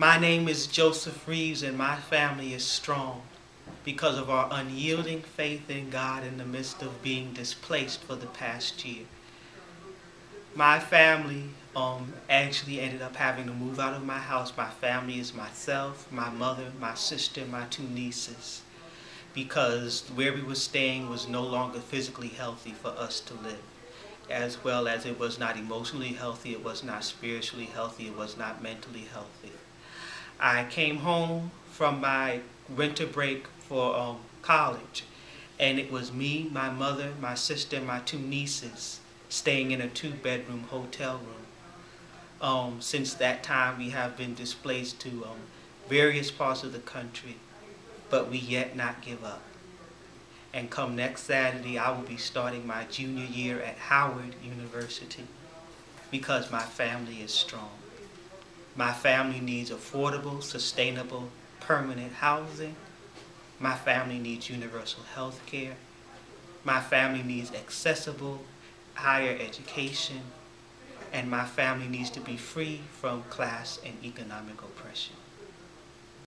My name is Joseph Reaves, and my family is strong because of our unyielding faith in God in the midst of being displaced for the past year. My family um, actually ended up having to move out of my house. My family is myself, my mother, my sister, my two nieces, because where we were staying was no longer physically healthy for us to live, as well as it was not emotionally healthy, it was not spiritually healthy, it was not mentally healthy. I came home from my winter break for um, college, and it was me, my mother, my sister, my two nieces staying in a two-bedroom hotel room. Um, since that time, we have been displaced to um, various parts of the country, but we yet not give up. And come next Saturday, I will be starting my junior year at Howard University because my family is strong. My family needs affordable, sustainable, permanent housing. My family needs universal health care. My family needs accessible higher education, and my family needs to be free from class and economic oppression.